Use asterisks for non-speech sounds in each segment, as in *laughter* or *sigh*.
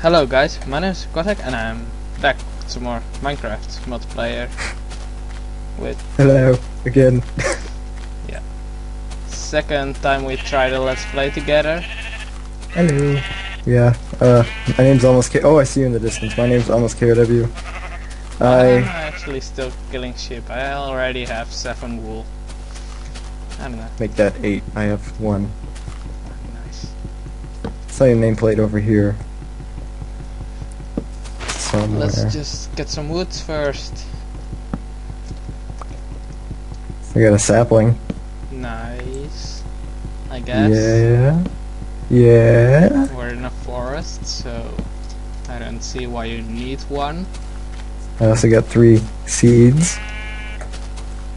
Hello guys, my name is Kotek and I'm back with some more Minecraft multiplayer with Hello again. *laughs* yeah. second time we tried a let's play together. Hello. Yeah. Uh, my name's almost. K- oh, I see you in the distance. My name's almost KW. I'm actually still killing sheep. I already have seven wool. I don't know. Make that eight. I have one. Nice. Saw your nameplate over here. Somewhere. Let's just get some woods first. I got a sapling. Nice. I guess. Yeah. Yeah. We're in a forest, so I don't see why you need one. I also got three seeds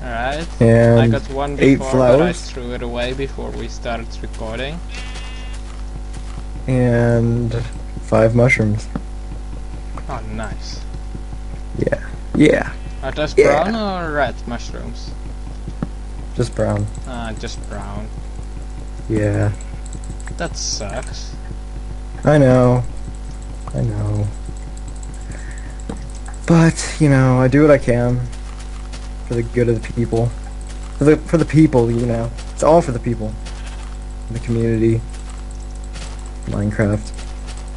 Alright. I and got one eight before, but I threw it away before we started recording. and five mushrooms. Oh, nice. Yeah. Yeah. Are those Yeah. brown or red mushrooms? Just brown. Ah, just brown. Yeah. That sucks. I know. I know. But, you know, I do what I can for the good of the people. For the for the people, you know. It's all for the people. The community. Minecraft.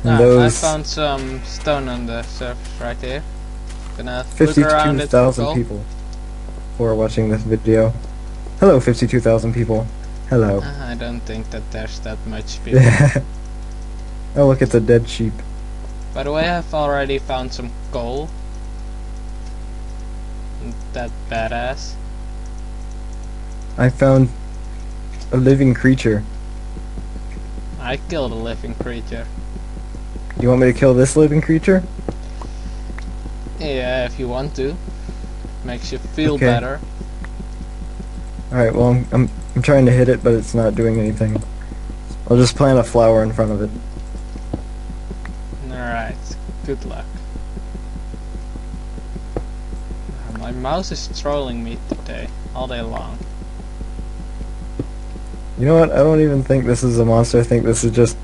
Ah, I found some stone on the surface right here. Gonna look around it for 52,000 people who are watching this video. Hello 52,000 people. Hello. Ah, I don't think that there's that much *laughs* people. oh, look, it's a dead sheep. By the way, I've already found some coal. That badass. I found a living creature. I killed a living creature. You want me to kill this living creature? Yeah, if you want to. Makes you feel Okay. better. Alright, well, I'm, I'm, I'm trying to hit it, but it's not doing anything. I'll just plant a flower in front of it. Alright, good luck. My mouse is trolling me today, all day long. You know what? I don't even think this is a monster. I think this is just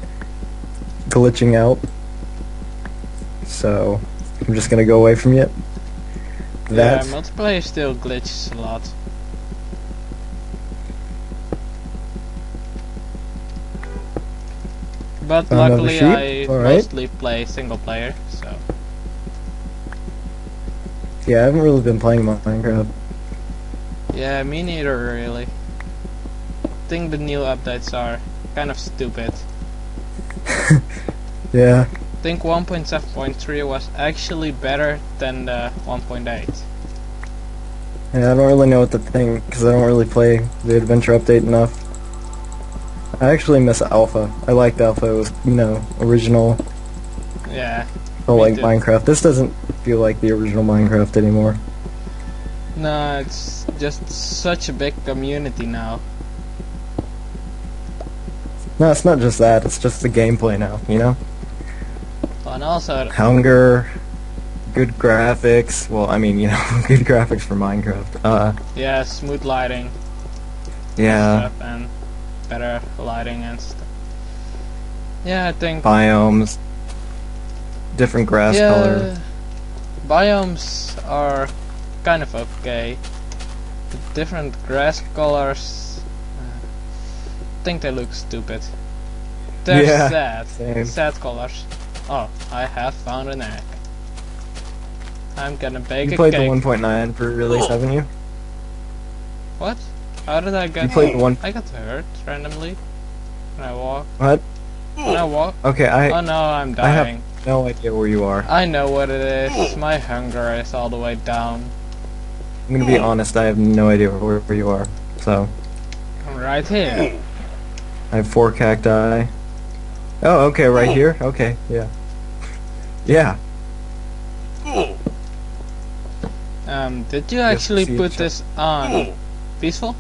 glitching out. So, I'm just gonna go away from it. That. Yeah, multiplayer still glitches a lot. But Found luckily I alright. mostly play single player, so yeah, I haven't really been playing Minecraft. yeah, me neither really. I think the new updates are kind of stupid. *laughs* Yeah. I think 1.7.3 was actually better than the 1.8. Yeah, I don't really know what to think because I don't really play the adventure update enough. I actually miss Alpha. I liked Alpha. It was, you know, original. Yeah, I like too. Minecraft. This doesn't feel like the original Minecraft anymore. no, it's just such a big community now. No, it's not just that. It's just the gameplay now. You know, And also, hunger, good graphics. Well, I mean, you know, *laughs* good graphics for Minecraft. Uh, yeah, smooth lighting. yeah, stuff and better lighting and stuff. Yeah, I think biomes, different grass yeah, color. biomes are kind of okay. The different grass colors, uh, I think they look stupid. They're Yeah, sad, same. sad colors. Oh, I have found an egg. I'm gonna bake You a played the 1.9 for release, haven't you? What? How did I get? You played one. I got hurt randomly when I walk. What? When I walk. Okay, I Oh no, I'm dying. I have- no idea where you are. I know what it is. My hunger is all the way down. I'm gonna be honest. I have no idea where, where you are. So I'm right here. I have four cacti. Oh, okay, right here. Okay, yeah, yeah. Um, did you actually see put this on peaceful,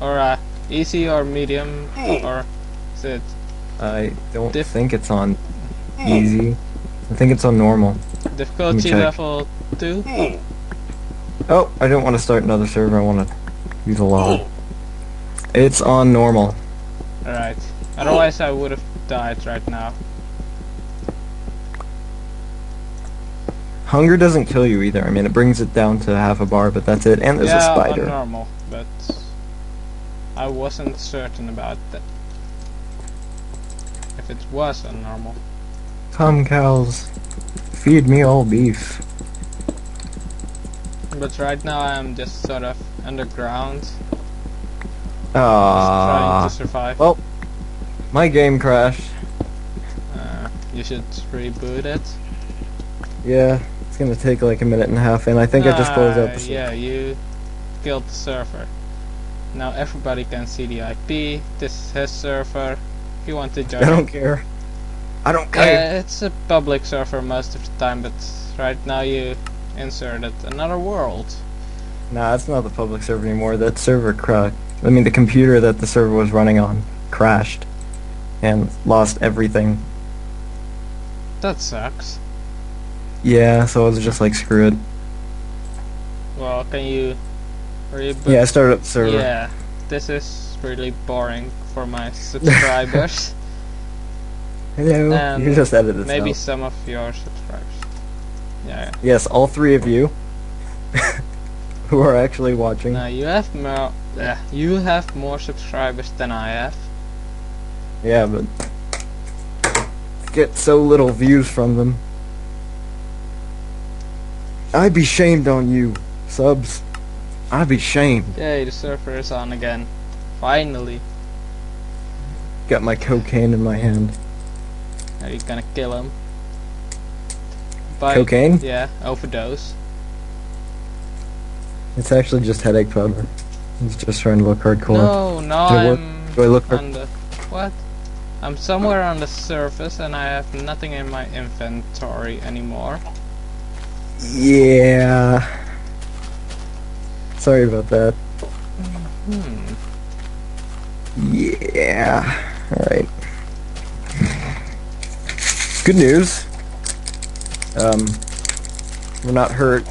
or uh, easy, or medium, or is it? I don't Diff- think it's on easy. I think it's on normal. Difficulty level two. Oh, I don't want to start another server. I want to use a log. It's on normal. Alright. Otherwise, I would have died right now. Hunger doesn't kill you either. I mean, it brings it down to half a bar, but that's it. And there's yeah, a spider. on normal, but I wasn't certain about that. If it was on normal. Come, cows. Feed me all beef. But right now I'm just sort of underground, just trying Ah, to survive. well. my game crashed. Uh, you should reboot it. Yeah, it's gonna take like a minute and a half, and I think I just closed out Ah, the. ser- Yeah, you killed the server. Now everybody can see the IP. This is his server. If you want to join, I don't care. I don't Uh, care. it's a public server most of the time, but right now you inserted another world. Nah, it's not the public server anymore. That server cracked. I mean, the computer that the server was running on crashed, and lost everything. That sucks. Yeah, so I was just like, screw it. Well, can you reboot? Yeah, I started up server. Yeah, this is really boring for my subscribers. *laughs* Hello. Um, you just edited this Maybe out. some of your subscribers. Yeah. Yes, all three of you *laughs* who are actually watching. Now you have more. Uh, you have more subscribers than I have. Yeah, but get so little views from them. I'd be shamed on you, subs. I'd be shamed. Yay, the surfer is on again. Finally. Got my cocaine in my hand. Are you gonna kill him? By, Cocaine? Yeah, overdose. It's actually just headache powder. He's just trying to look hardcore. No, no, Do I look- I'm Do I look on the what? I'm somewhere on the surface and I have nothing in my inventory anymore. Yeah. Sorry about that. Hmm. Yeah. Alright. Good news. Um, we're not hurt.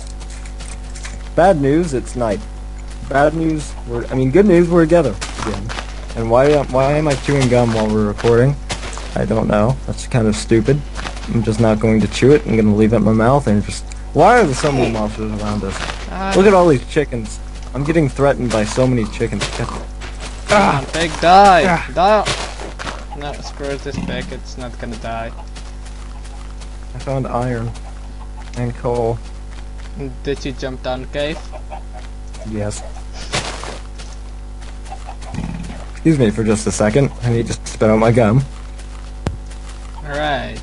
Bad news, it's night. Bad news, we're, I mean, good news, we're together again. And why, am- why am I chewing gum while we're recording? I don't know. That's kind of stupid. I'm just not going to chew it. I'm going to leave it in my mouth and just... Why are there so many monsters around us? Ah, Look at all these chickens. I'm getting threatened by so many chickens. come on, pig, die! Die! No, screw this pig, it's not gonna die. I found iron and coal. Did you jump down the cave? Yes. Excuse me for just a second. I need to spit out my gum. Alright.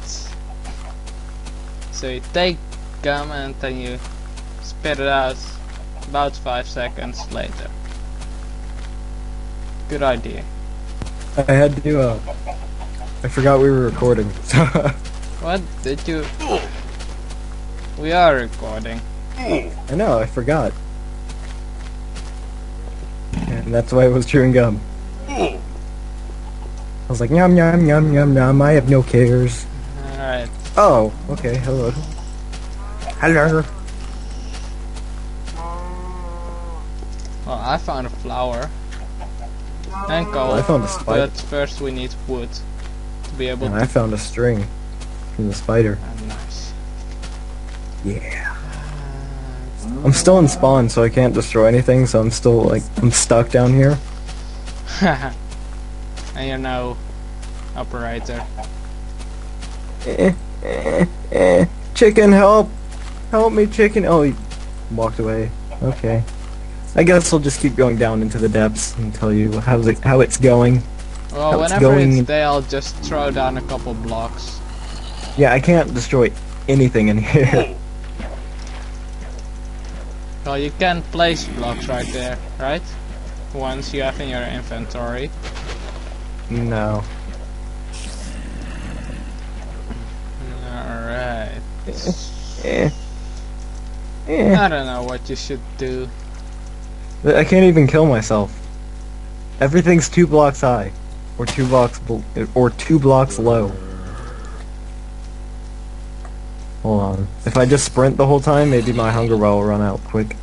So you take gum and then you spit it out about 5 seconds later. Good idea. I had to, uh... I forgot we were recording. *laughs* What did you... We are recording. I know, I forgot. And that's why I was chewing gum. I was like, yum yum yum yum yum, I have no cares. Alright. Oh, okay, hello. Hello. Well, I found a flower. And coal. I found a spider. But first we need wood. To be able And to... I found a string from the spider. Ah, nice. Yeah. I'm still in spawn, so I can't destroy anything, so I'm still, like, I'm stuck down here. *laughs* and you're now operator. Eh, eh, eh. Chicken, help! Help me, chicken! Oh, he walked away. Okay. I guess I'll just keep going down into the depths and tell you how's it, how it's going. Well, How it's whenever going it's day, I'll just throw down a couple blocks. Yeah, I can't destroy anything in here. *laughs* Well, you can place blocks right there, right? Once you have in your inventory. no. Alright. *laughs* Eh. I don't know what you should do. I can't even kill myself. Everything's two blocks high, or two blocks, or two blocks low. Hold on. If I just sprint the whole time, maybe my hunger bar will run out quick.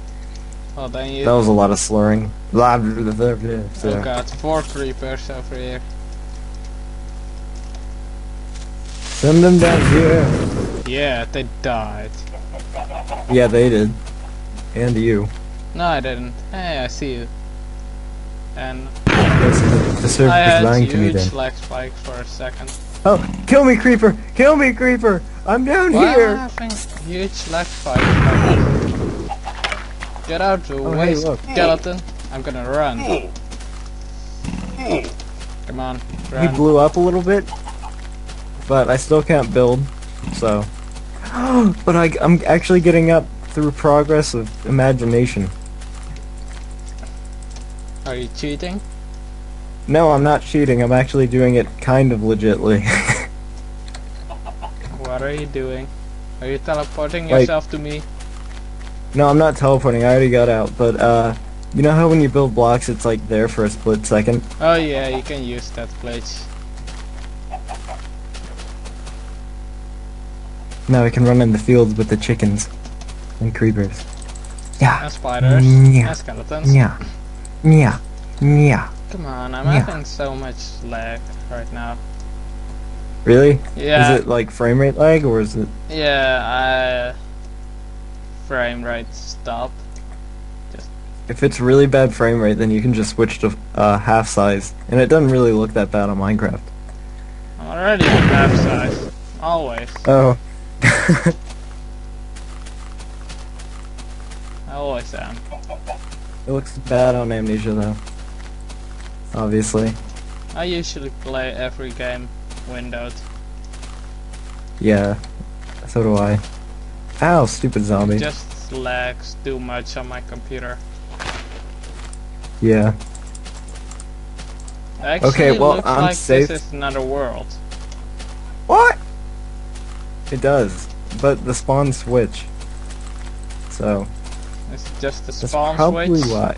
Well, then you. That was a lot of slurring. Blah, blah, blah, blah. Oh god, four creepers over here. Send them down here. Yeah, they died. Yeah, they did. And you. No, I didn't. Hey, I see you. And Yes, the, the server I is lying to me huge then. lag spike for a second. Oh, kill me, creeper! Kill me, creeper! I'm down Why am I here! having huge lag spike? Get out the Oh, way, hey, skeleton. I'm gonna run. Come on, He run. blew up a little bit, but I still can't build, so. *gasps* but I, I'm actually getting up through progress of imagination. Are you cheating? No, I'm not cheating. I'm actually doing it kind of legitly. *laughs* What are you doing? Are you teleporting Like- yourself to me? no, I'm not teleporting. I already got out. But uh, you know how when you build blocks, it's like there for a split second. Oh yeah, you can use that glitch. Now we can run in the fields with the chickens and creepers. Yeah, And spiders. Yeah. And skeletons. yeah, yeah, yeah. Come on, I'm Yeah. having so much lag right now. Really? Yeah. Is it like frame rate lag or is it? Yeah, I frame rate stop. Just. If it's really bad frame rate, then you can just switch to uh, half size, and it doesn't really look that bad on Minecraft. I'm already half size. Always. Oh. I always am. it looks bad on Amnesia though. Obviously. I usually play every game windowed. Yeah. So do I. Ow, stupid zombie. Just lags too much on my computer. Yeah. Actually, Okay, well, looks I'm like safe. this is another world. What? It does, but the spawn switch. So It's just a that's spawn probably switch. why.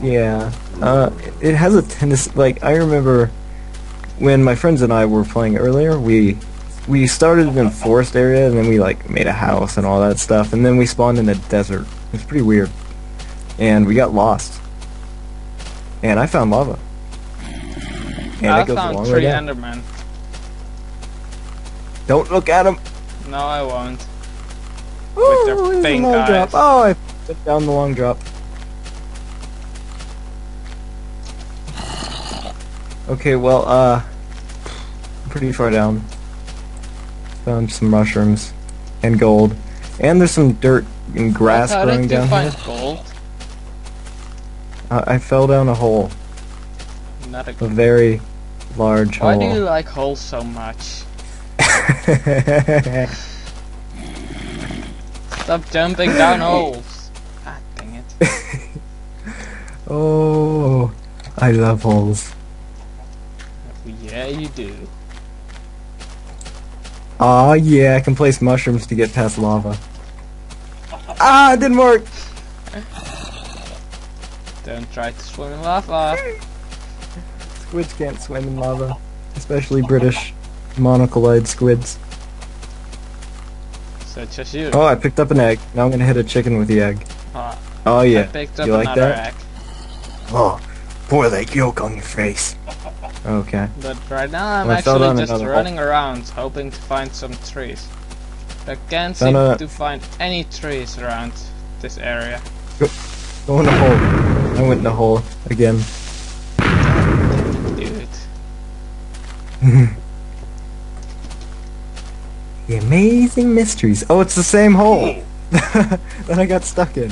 Yeah. Uh, it has a tendency. Like I remember when my friends and I were playing earlier, we we started in a forest area and then we like made a house and all that stuff, and then we spawned in a desert. It was pretty weird, and we got lost. And I found lava. And I it goes a found long way three. Endermen. Don't look at them. No, I won't. Oh, their there's long drop. Oh, I put down the long drop. Okay, well, uh, pretty far down. Found some mushrooms and gold, and there's some dirt and grass growing down find here. gold? Uh, I fell down a hole, Not a a very large hole. Why do you like holes so much? *laughs* Stop jumping down holes. Ah, dang it. *laughs* oh, I love holes. Yeah, you do. Aw, yeah, I can place mushrooms to get past lava. Ah, it didn't work! Don't try to swim in lava. Squids can't swim in lava, especially British monocle-eyed squids. Such as you. Oh, I picked up an egg. Now I'm gonna hit a chicken with the egg. Ah, Oh I yeah. picked up You like that? egg. Oh, pour that yolk on your face. Okay. But right now I'm Well, I actually just another hole. running around hoping to find some trees. I can't seem a- to find any trees around this area. Go in the hole. I went in the hole again. Dude. *laughs* The amazing mysteries. Oh, it's the same hole *laughs* that I got stuck in.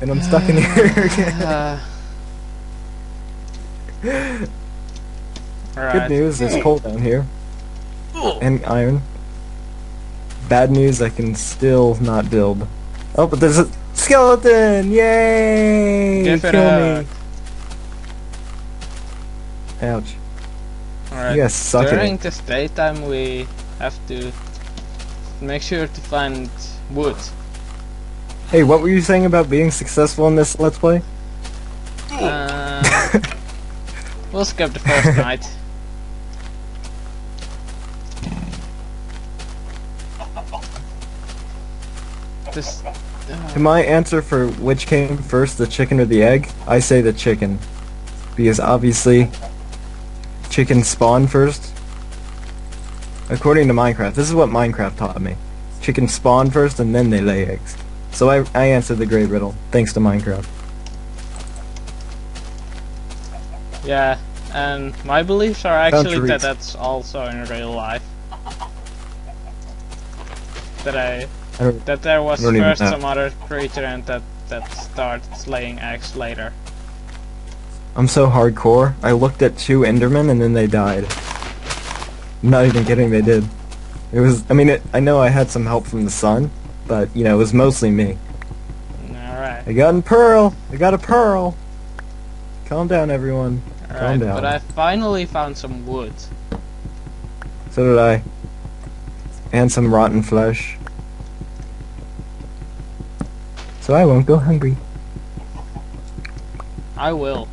And I'm stuck in here *sighs* again. Uh, *laughs* Good Alright. news, it's cold down here. And iron. Bad news, I can still not build. Oh, but there's a skeleton! Yay! Kill me! Ouch. Alright. Guys suck During it. this daytime we have to make sure to find wood. Hey, what were you saying about being successful in this Let's Play? Uh, *laughs* we'll skip the first *laughs* night. This, To my answer for which came first, the chicken or the egg, I say the chicken. Because obviously, chicken spawn first. According to Minecraft, this is what Minecraft taught me. chickens spawn first and then they lay eggs. So I, I answered the great riddle, thanks to Minecraft. Yeah, and my beliefs are actually that that's also in real life. That I I that there was first some other creature and that that starts laying eggs later. I'm so hardcore. I looked at two Endermen and then they died. I'm not even kidding, they did. It was, I mean, it, I know I had some help from the sun, but, you know, it was mostly me. Alright. I got a pearl! I got a pearl! Calm down, everyone. Alright, Calm down. but I finally found some wood. So did I. And some rotten flesh. So I won't go hungry. I will.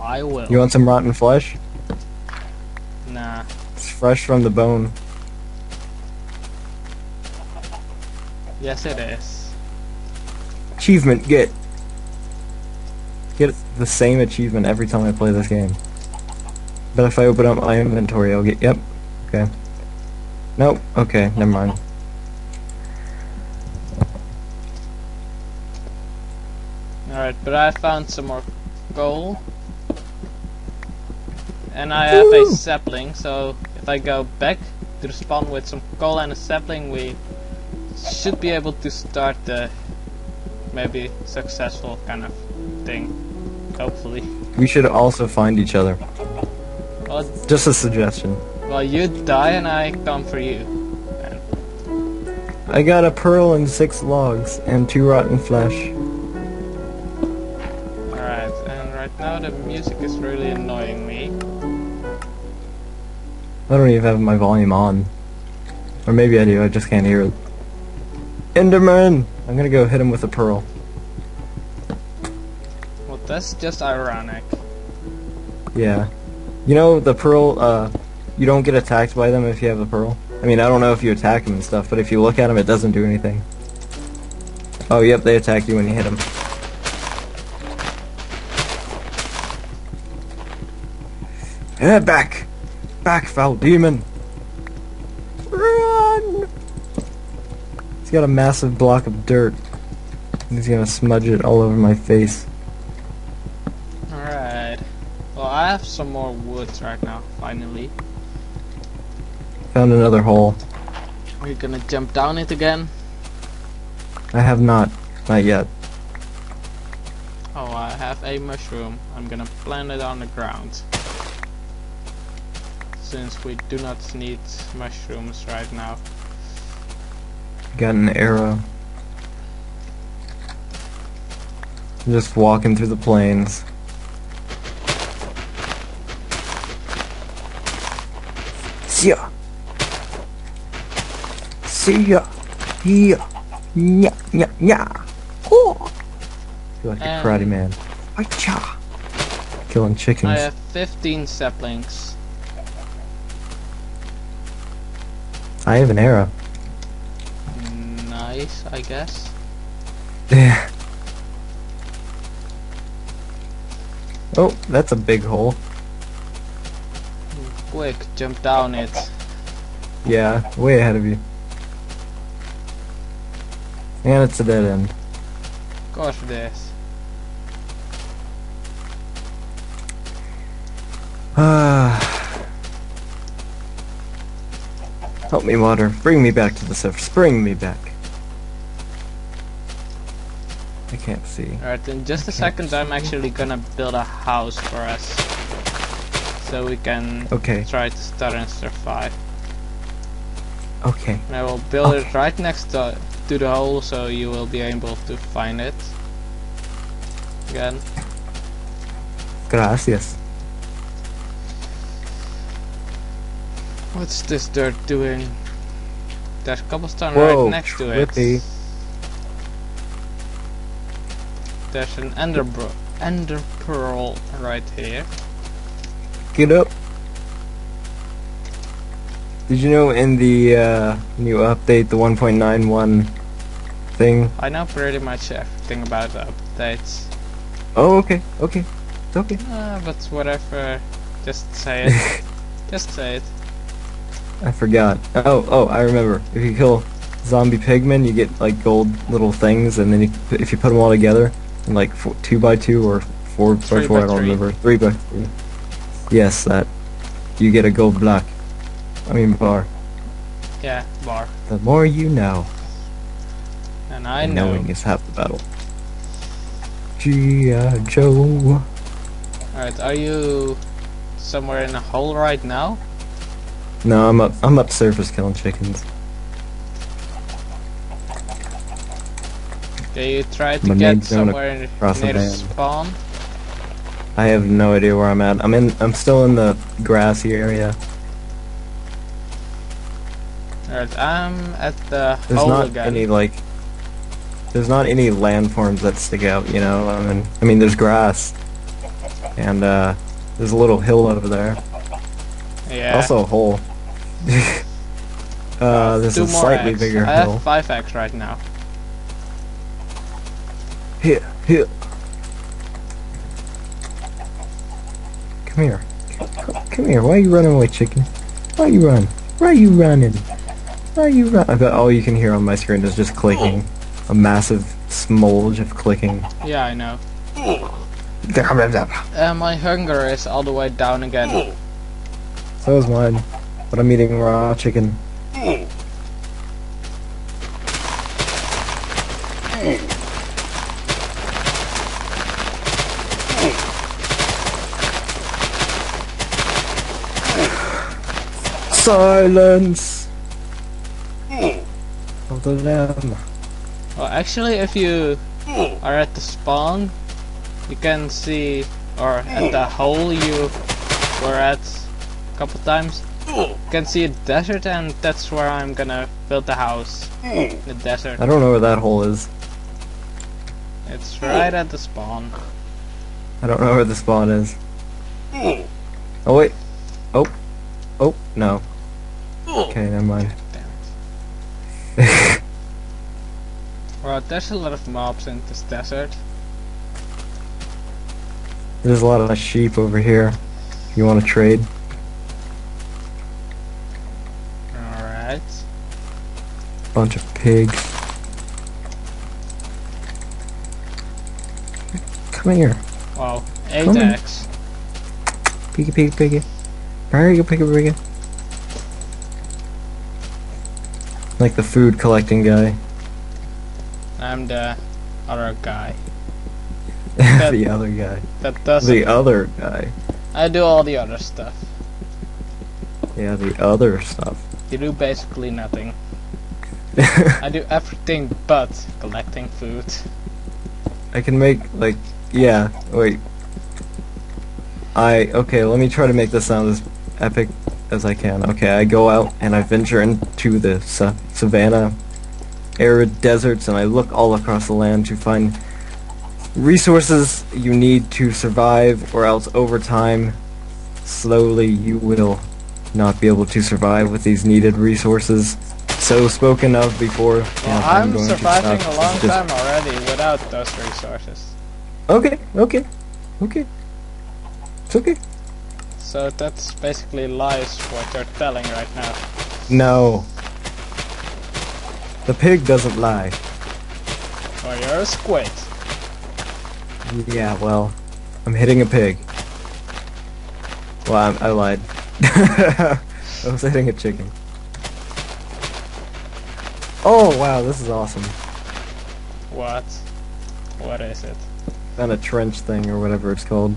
I will. You want some rotten flesh? Nah. It's fresh from the bone. Yes, it is. Achievement, get. Get the same achievement every time I play this game. But if I open up my inventory, I'll get, yep. Okay. Nope, okay, never mind. Alright, but I found some more coal. And I have a sapling, so if I go back to the spawn with some coal and a sapling, we should be able to start the maybe successful kind of thing. Hopefully. We should also find each other. Well, Just a suggestion. well, you die and I come for you. I got a pearl and six logs and two rotten flesh. Alright, and right now the music is really annoying me. I don't even have my volume on. Or maybe I do, I just can't hear it. Enderman! I'm gonna go hit him with a pearl. Well, that's just ironic. Yeah. You know, the pearl, uh, you don't get attacked by them if you have a pearl. I mean, I don't know if you attack them and stuff, but if you look at them, it doesn't do anything. Oh, yep, they attack you when you hit them. Yeah, back! Back, foul demon! Run! He's got a massive block of dirt. He's gonna smudge it all over my face. Alright. Well, I have some more woods right now, finally. Found another hole. We're gonna jump down it again. I have not. Not yet. Oh, I have a mushroom. I'm gonna plant it on the ground. Since we do not need mushrooms right now. Got an arrow. I'm just walking through the plains. See ya. See ya. Yeah. Yeah. Yeah. nya. Oh. feel like a Um, karate man. Acha. Killing chickens. I have 15 saplings. I have an arrow. Nice, I guess. Yeah. Oh, that's a big hole. Quick, jump down it. Yeah, way ahead of you. And it's a dead end. Gosh, this. Ah. Help me, water. Bring me back to the surface. Bring me back. I can't see. Alright, in just a second I'm actually gonna build a house for us. So we can Okay, try to start and survive. okay. And I will build it right next to, to the hole so you will be able to find it. Again. Gracias. What's this dirt doing? There's cobblestone Whoa, right next to trippy. it. There's an ender, ender pearl right here. Get up. Did you know in the uh, new update, the 1.91 thing? I know pretty much everything about the updates. Oh, okay, okay. It's okay. Uh, but whatever. Just say *laughs* it. Just say it. I forgot. Oh, oh, I remember. If you kill zombie pigmen, you get like gold little things, and then you, if you put them all together, in like four, two by two or four Three by four, by I don't three. remember. Three by three. Yes, that. You get a gold block. I mean bar. Yeah, bar. The more you know. And I and know. knowing is half the battle. G.I. Joe. Alright, are you somewhere in a hole right now? No, I'm up. I'm up surface killing chickens. Do you try to My get somewhere near spawn? I have no idea where I'm at. I'm in. I'm still in the grassy area. Alright, I'm at the There's not any like. There's not any landforms that stick out. You know. I mean. I mean, there's grass, and uh, there's a little hill over there. Yeah. Also a hole. *laughs* uh, there's Two a slightly eggs. bigger I hill. have five eggs right now. Here, here. Come here. Come, come here. Why are you running away, chicken? Why are you run? Why are you running? Why are you run? I bet all you can hear on my screen is just clicking. A massive smolge of clicking. Yeah, I know. Uh, my hunger is all the way down again. So is mine. But I'm eating raw chicken. Silence of the lamb. Well, actually, if you are at the spawn, you can see, or at the hole you were at couple times, you can see a desert, and that's where I'm gonna build the house. Hmm. The desert. I don't know where that hole is. It's hmm. right at the spawn. I don't know where the spawn is. Hmm. Oh wait. Oh. Oh, no. Okay, never mind. Damn it. *laughs* Well, there's a lot of mobs in this desert. There's a lot of sheep over here. You want to trade. Alright. Bunch of pigs. Come here. Wow, eight Come in. eggs. Piggy, piggy, piggy. Piggy, piggy, piggy. Like the food collecting guy. I'm the other guy. *laughs* That- the other guy. That doesn't. The other guy. I do all the other stuff. Yeah, the other stuff. You do basically nothing. *laughs* I do everything but collecting food. I can make like yeah. Wait. I okay. Let me try to make this sound as epic as I can. Okay, I go out and I venture into the sa- savannah, arid deserts, and I look all across the land to find resources you need to survive, or else over time, slowly you will not be able to survive with these needed resources. So spoken of before. Well, yeah, I'm going surviving stop. a long time already without those resources. Okay, okay, okay. It's okay. So that's basically lies what you're telling right now. No. The pig doesn't lie. Or you're a squid. Yeah, well, I'm hitting a pig. Well, I'm, I lied. *laughs* I was hitting a chicken. Oh, wow, this is awesome. What? What is it? Found a trench thing or whatever it's called.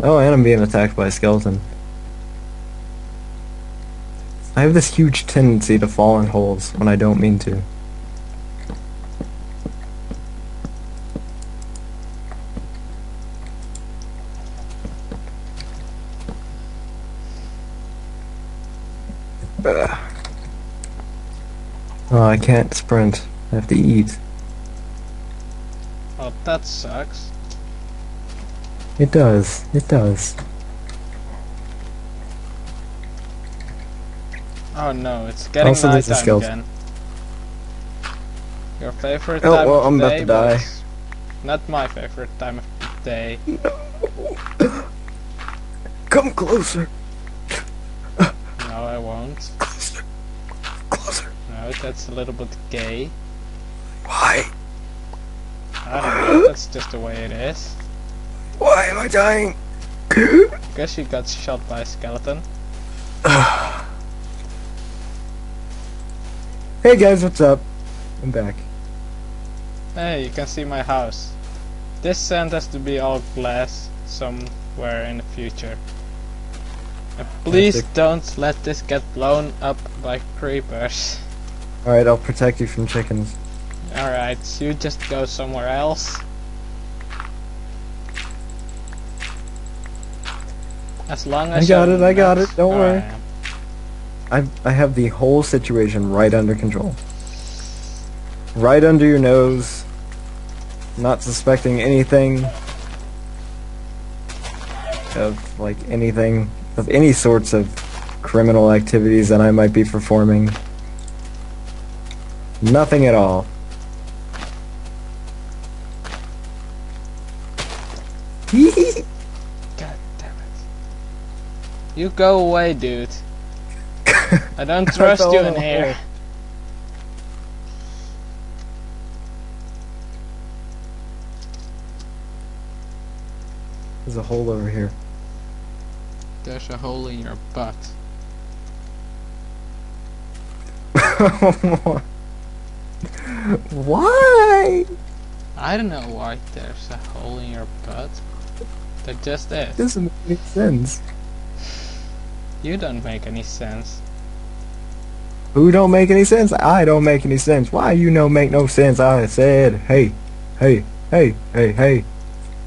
Oh, and I'm being attacked by a skeleton. I have this huge tendency to fall in holes when I don't mean to. Oh, I can't sprint. I have to eat. Oh, that sucks. It does. It does. Oh no, it's getting Also, there's a nighttime skeleton. again. Your favorite Oh, time well, of I'm about to die. Not my favorite time of the day. *coughs* Come closer. No, I won't. No, that's a little bit gay. Why? I don't know, that's just the way it is. Why am I dying? Guess you got shot by a skeleton. *sighs* hey guys, what's up? I'm back. Hey, you can see my house. This sand has to be all glass somewhere in the future. And please don't let this get blown up by creepers. *laughs* Alright, I'll protect you from chickens. Alright, so you just go somewhere else. As long as I got it, I got it, don't worry. am. I I have the whole situation right under control. Right under your nose. Not suspecting anything of like anything of any sorts of criminal activities that I might be performing. Nothing at all. God damn it. You go away, dude. I don't *laughs* trust you in fell in a here. hole. There's a hole over here. There's a hole in your butt. *laughs* *laughs* Why? I don't know why there's a hole in your butt. There just is. Doesn't make any sense. You don't make any sense. Who don't make any sense? I don't make any sense. Why you don't make no sense? I said, hey, hey, hey, hey, hey.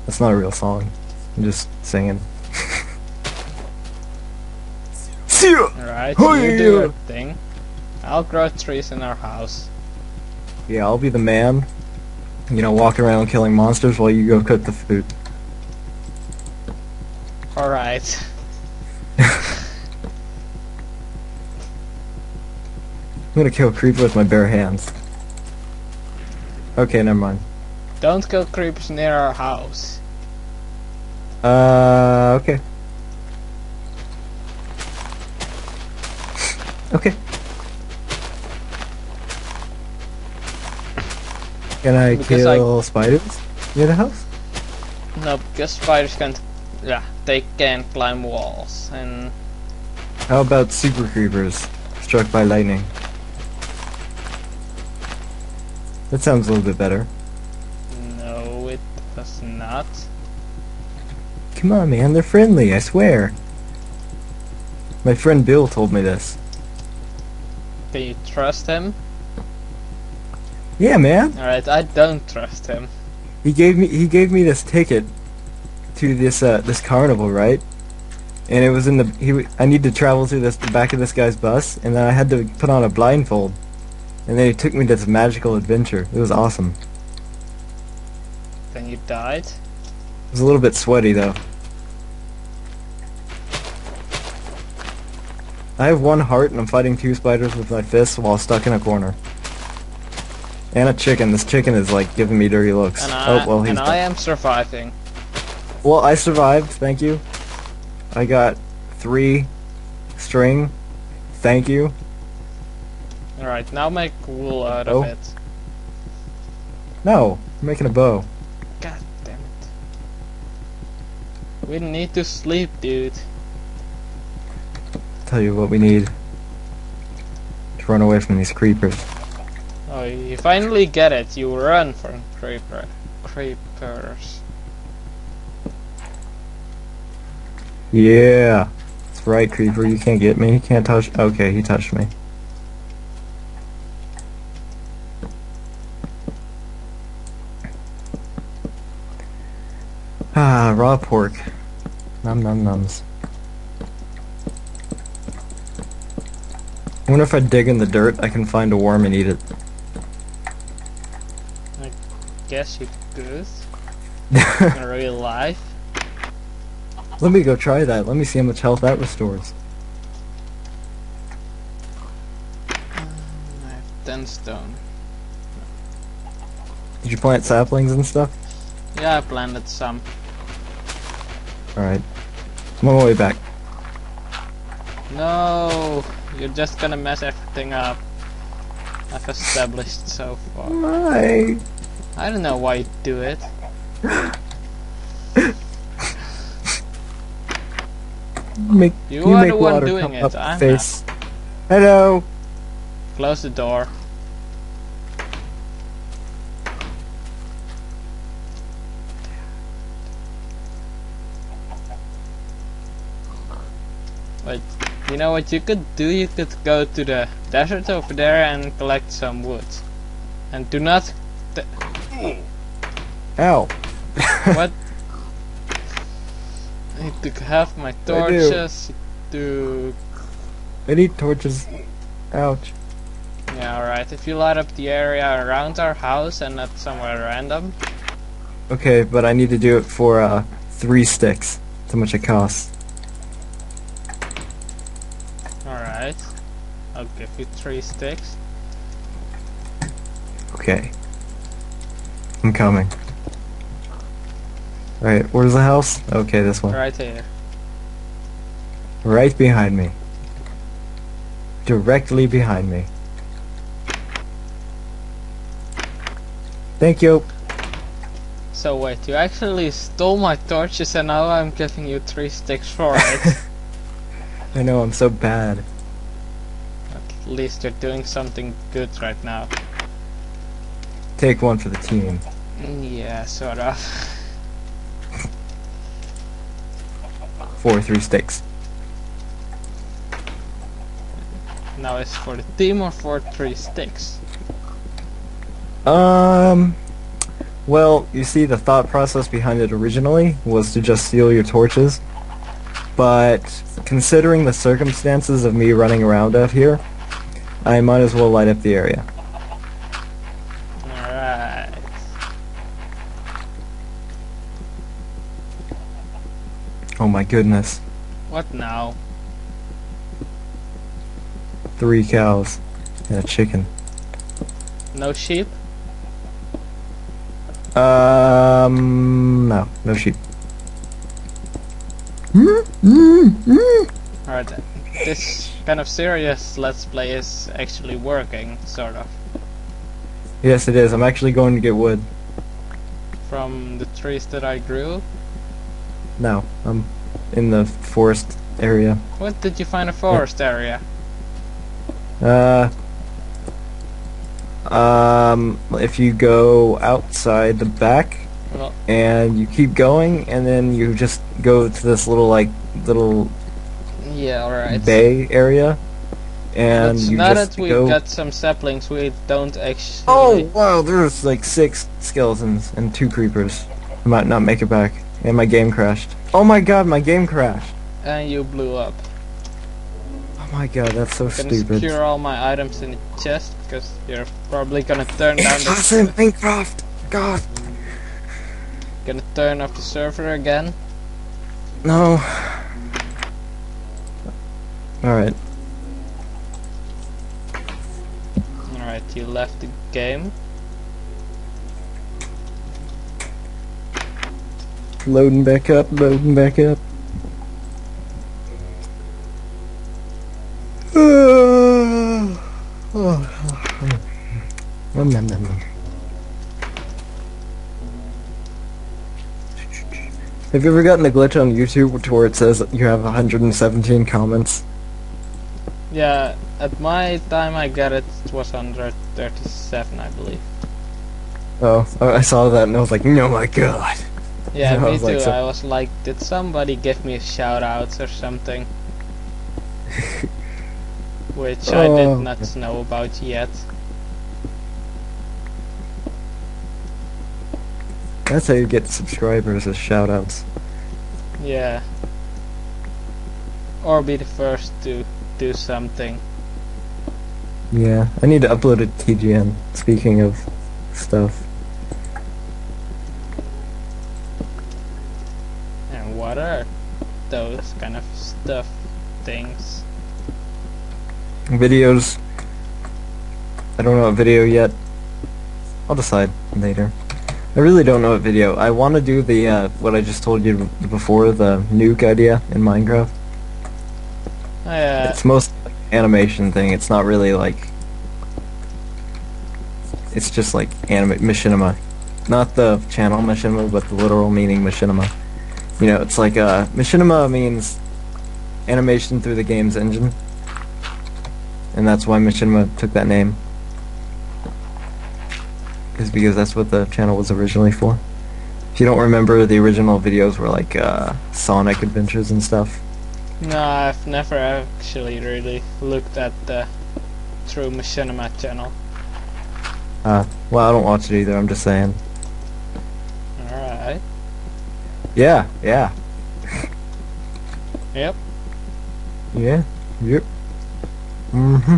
That's not a real song. I'm just singing. See ya! Alright, you do your thing. I'll grow trees in our house. Yeah, I'll be the man. You know, walking around killing monsters while you go cook the food. Alright. *laughs* I'm gonna kill creeper with my bare hands. Okay, never mind. Don't kill creepers near our house. Uh, okay. *laughs* Okay. Can I Because I- kill spiders near the house? No, because spiders can't. Yeah, they can climb walls. And How about super creepers struck by lightning? That sounds a little bit better. no, it does not. Come on, man, they're friendly, I swear. My friend Bill told me this. Can you trust him? Yeah, man. Alright, I don't trust him. He gave me he gave me this ticket to this uh this carnival, right? And it was in the he I need to travel through this the back of this guy's bus, and then I had to put on a blindfold. And then he took me to this magical adventure. It was awesome. Then you died. It was a little bit sweaty though. I have one heart and I'm fighting two spiders with my fists while stuck in a corner. And a chicken. This chicken is like giving me dirty looks. And oh, I, oh well, he's and dead. I am surviving. Well, I survived. Thank you. I got three string. Thank you. Alright, now make wool out Oh. of it. No, I'm making a bow. God damn it. We need to sleep, dude. Tell you what we need to run away from these creepers. Oh, you finally get it. You run from creeper, creepers. Yeah, that's right, creeper. You can't get me. You can't touch. Okay, he touched me. Ah, raw pork. Num num nums. I wonder if I dig in the dirt, I can find a worm and eat it. Guess you *laughs* could in real life. Let me go try that. Let me see how much health that restores. I have 10 stone. Did you plant saplings and stuff? Yeah, I planted some. Alright. I'm on my way back. No, you're just gonna mess everything up. I've established so far. My. I don't know why you do it. Make, You can are make the one water doing it, I'm face. Hello. Close the door. Wait, you know what you could do? You could go to the desert over there and collect some wood. And do not... Ow. what? I need to have my do. torches to... I need torches. Ouch. Yeah, alright. If you light up the area around our house and not somewhere random, Okay, but I need to do it for uh three sticks. That's how much it costs. Alright. I'll give you three sticks. Okay. I'm coming. Alright, where's the house? Okay, this one. Right here. Right behind me. Directly behind me. Thank you. So wait, you actually stole my torches and now I'm giving you three sticks for it. *laughs* I know, I'm so bad. At least you're doing something good right now. Take one for the team. Yeah, sort of. Four, three sticks. now it's for the team or for three sticks? Um. Well, you see, the thought process behind it originally was to just steal your torches. But considering the circumstances of me running around out here, I might as well light up the area. Alright. Oh my goodness. What now? Three cows and a chicken. No sheep? Um, no, no sheep. Alright, this kind of serious let's play is actually working, sort of. Yes, it is. I'm actually going to get wood. From the trees that I grew. No, I'm in the forest area. What did you find a forest area? Uh, um, if you go outside the back Well, and you keep going, and then you just go to this little like little yeah, alright. bay area, and But you now just that we go. got some saplings, we don't actually. oh wow! There's like six skeletons and two creepers. I might not make it back, and my game crashed. Oh my god, my game crashed. And you blew up. Oh my god, that's so Gonna stupid. secure all my items in the chest because you're probably gonna turn down the Awesome, Minecraft. God, gonna turn off the server again. no. All right. Alright, you left the game. Loading back up, loading back up. *sighs* Nom, nom, nom, nom. Have you ever gotten a glitch on YouTube to where it says you have 117 comments? Yeah, at my time I got it, it was 137, I believe. Oh, I I saw that and I was like, no my god. Yeah, *laughs* I me too. like, so- I was like, did somebody give me a shout out or something? *laughs* Which I Oh. did not know about yet. That's how you get subscribers as shoutouts. Yeah. Or be the first to do something. Yeah, I need to upload a TGN. Speaking of stuff. Are those kind of stuff things? Videos. I don't know a video yet. I'll decide later. I really don't know what video. I want to do the, uh, what I just told you before, the nuke idea in Minecraft. Yeah, It's most like animation thing. It's not really like it's just like anime machinima, not the channel machinima, but the literal meaning machinima. You know, it's like uh, machinima means animation through the game's engine, and that's why machinima took that name. Is because that's what the channel was originally for. If you don't remember, the original videos were like uh, Sonic adventures and stuff. No, I've never actually really looked at the True Machinima channel. Uh, well, I don't watch it either. I'm just saying. Yeah, yeah, Yep. yeah, yep. Mm-hmm.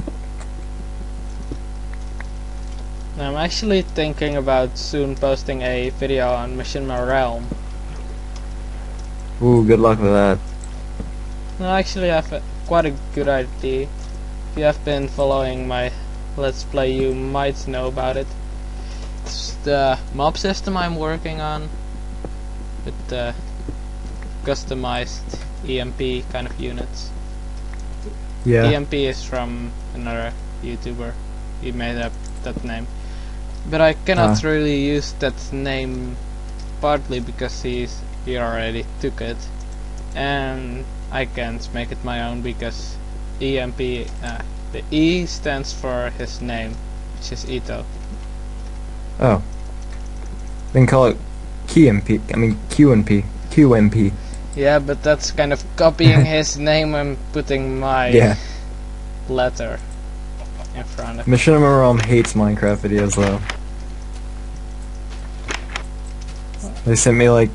I'm actually thinking about soon posting a video on Machinima Realm. Ooh, good luck with that. No, actually I have a, quite a good idea. If you have been following my Let's Play, you might know about it. It's the mob system I'm working on with the customized EMP kind of units. Yeah. EMP is from another YouTuber. He made up that name. But I cannot Ah. really use that name partly because he's he already took it. And I can't make it my own because EMP uh, the E stands for his name, which is Ito. Oh. Then call it QMP. I mean QMP. QMP. Yeah, but that's kind of copying *laughs* his name and putting my Yeah. letter in front of Machinima Realm hates Minecraft videos though. They sent me like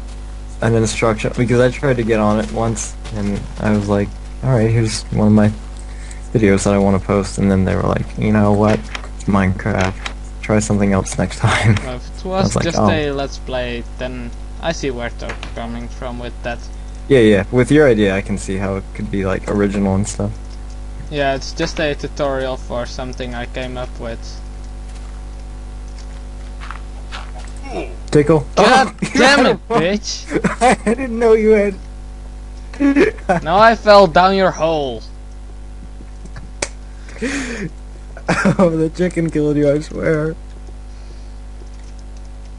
an instruction because I tried to get on it once and I was like, alright, here's one of my videos that I want to post and then they were like, you know what? It's Minecraft. Try something else next time. *laughs* Well, if it was, was like, just oh. a let's play, then I see where they're coming from with that. yeah, yeah. With your idea I can see how it could be like original and stuff. Yeah, it's just a tutorial for something I came up with. Tickle? God Oh, damn it, *laughs* bitch! I didn't know you had Now I fell down your hole. *laughs* *laughs* Oh, the chicken killed you, I swear.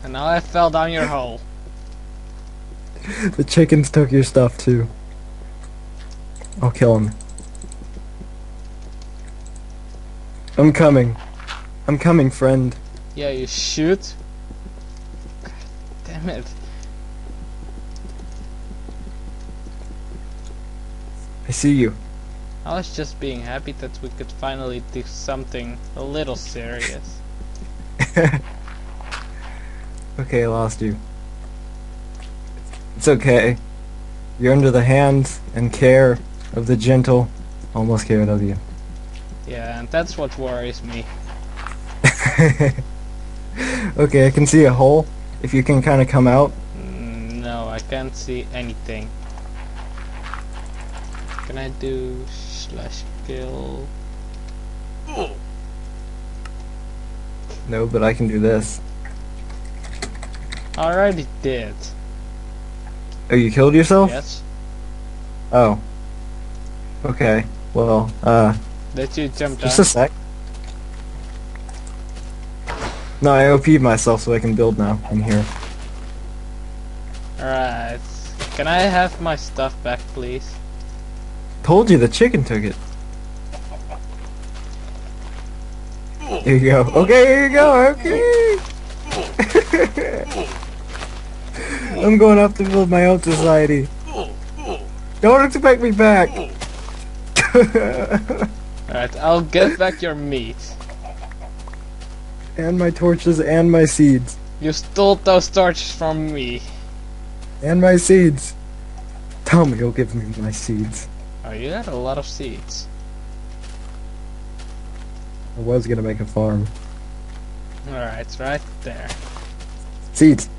And now I fell down your hole. The chickens took your stuff too. I'll kill him. I'm coming. I'm coming, friend. Yeah, you shoot. God damn it. I see you. I was just being happy that we could finally do something a little serious. *laughs* okay, I lost you. It's okay. You're under the hands and care of the gentle, almost scared of you. Yeah, and that's what worries me. *laughs* okay, I can see a hole. If you can kind of come out. Mm, No, I can't see anything. Can I do slash kill? No, but I can do this. I already did. Oh, you killed yourself? Yes. Oh. Okay. Well, uh, Did you jump just down? a sec. No, I OP'd myself so I can build now I'm here. Alright. Can I have my stuff back, please? Told you the chicken took it. Here you go. Okay, here you go. Okay. *laughs* I'm going off to build my own society. Don't expect me back. *laughs* Alright, I'll get back your meat. and my torches and my seeds. You stole those torches from me. And my seeds. Tell me you'll give me my seeds. Oh, you had a lot of seeds. I was gonna make a farm. Alright, it's right there. Seeds.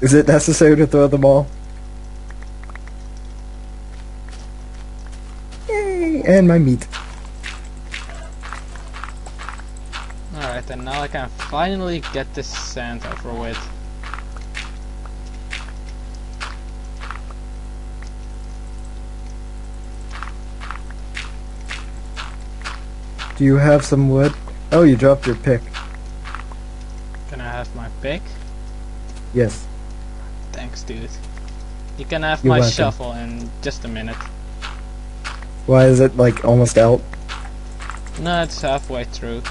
Is it necessary to throw them all? Yay! And my meat. Alright, and now I can finally get this sand over with. Do you have some wood? Oh, you dropped your pick. Can I have my pick? Yes. Thanks, dude. You can have You're my welcome. shovel in just a minute. Why is it like almost out? No, it's halfway through.